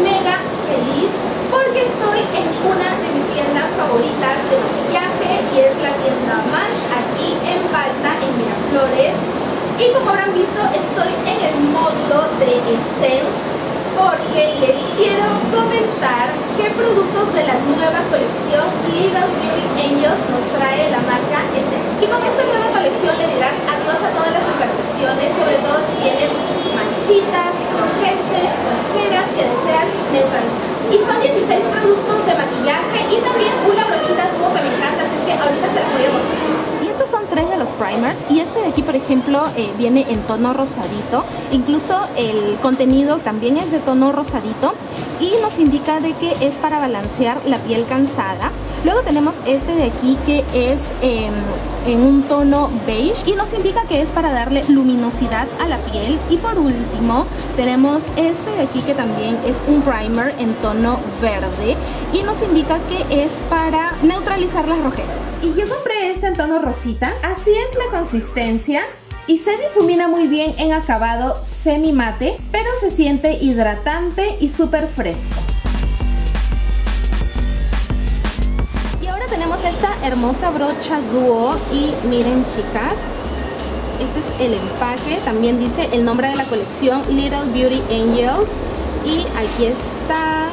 mega feliz porque estoy en una de mis tiendas favoritas de maquillaje y es la tienda Mash aquí en Balta, en Miraflores. Y como habrán visto, estoy en el módulo de Essence porque les quiero comentar qué productos de la nueva colección Little Beauty Angels nos trae la marca Essence. Y con esta nueva colección le dirás adiós a todas las Y son 16 productos de maquillaje y también una brochita tubo que me encanta, así es que ahorita se las voy a mostrar. Son tres de los primers y este de aquí por ejemplo eh, viene en tono rosadito. Incluso el contenido también es de tono rosadito y nos indica de que es para balancear la piel cansada luego tenemos este de aquí que es em, en un tono beige y nos indica que es para darle luminosidad a la piel. Y por último tenemos este de aquí que también es un primer en tono verde y nos indica que es para neutralizar las rojeces. Y yo compré este en tono rosita. Así es la consistencia. Y se difumina muy bien en acabado semi mate pero se siente hidratante y súper fresco tenemos esta hermosa brocha dúo y miren chicas, este es el empaque, también dice el nombre de la colección Little Beauty Angels y aquí está,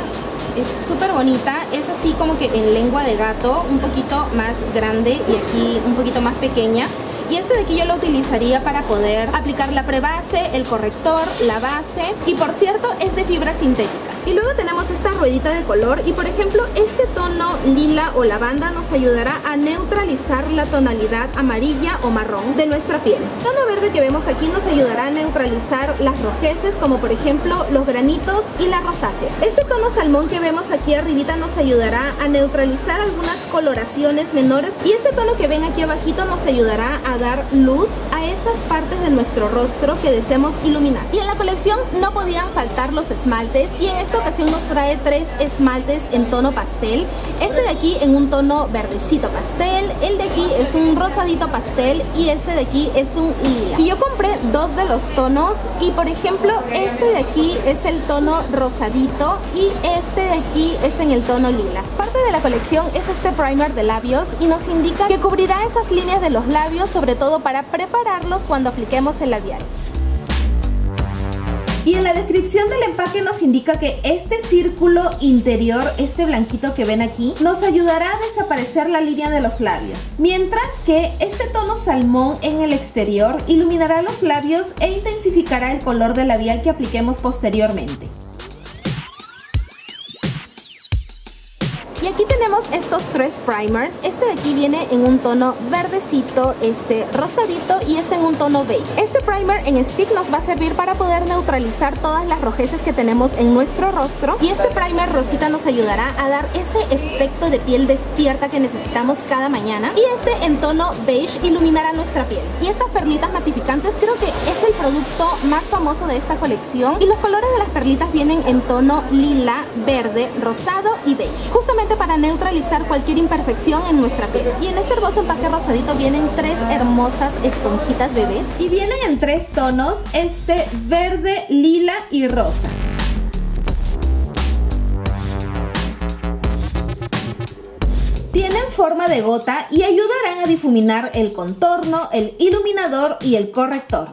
es súper bonita, es así como que en lengua de gato, un poquito más grande y aquí un poquito más pequeña y este de aquí yo lo utilizaría para poder aplicar la prebase, el corrector, la base y por cierto es de fibra sintética. Y luego tenemos esta ruedita de color y por ejemplo este tono lila o lavanda nos ayudará a neutralizar la tonalidad amarilla o marrón de nuestra piel. El tono verde que vemos aquí nos ayudará a neutralizar las rojeces como por ejemplo los granitos y la rosácea. Este tono salmón que vemos aquí arribita nos ayudará a neutralizar algunas coloraciones menores y este tono que ven aquí abajito nos ayudará a dar luz a esas partes de nuestro rostro que deseamos iluminar. Y en la colección no podían faltar los esmaltes y en esta ocasión nos trae tres esmaltes en tono pastel. Este de aquí en un tono verdecito pastel, el de aquí es un rosadito pastel y este de aquí es un lila. Y yo compré dos de los tonos y por ejemplo este de aquí es el tono rosadito y este de aquí es en el tono lila. Parte de la colección es este primer de labios y nos indica que cubrirá esas líneas de los labios sobre todo para prepararlos cuando apliquemos el labial. Y en la descripción del empaque nos indica que este círculo interior, este blanquito que ven aquí, nos ayudará a desaparecer la línea de los labios. Mientras que este tono salmón en el exterior iluminará los labios e intensificará el color del labial que apliquemos posteriormente. Tenemos estos tres primers. Este de aquí viene en un tono verdecito, este rosadito y este en un tono beige. Este primer en stick nos va a servir para poder neutralizar todas las rojeces que tenemos en nuestro rostro. Y este primer rosita nos ayudará a dar ese efecto de piel despierta que necesitamos cada mañana. Y este en tono beige iluminará nuestra piel. Y estas perlitas matificantes creo que es el producto más famoso de esta colección. Y los colores de las perlitas vienen en tono lila, verde, rosado y beige. Justamente para neutralizar cualquier imperfección en nuestra piel. Y en este hermoso empaque rosadito vienen tres hermosas esponjitas bebés. Y vienen en tres tonos, este verde, lila y rosa. Tienen forma de gota y ayudarán a difuminar el contorno, el iluminador y el corrector.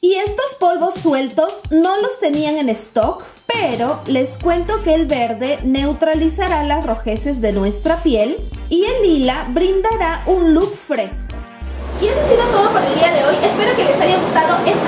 Y estos polvos sueltos no los tenían en stock, pero les cuento que el verde neutralizará las rojeces de nuestra piel y el lila brindará un look fresco. Y eso ha sido todo por el día de hoy, espero que les haya gustado esta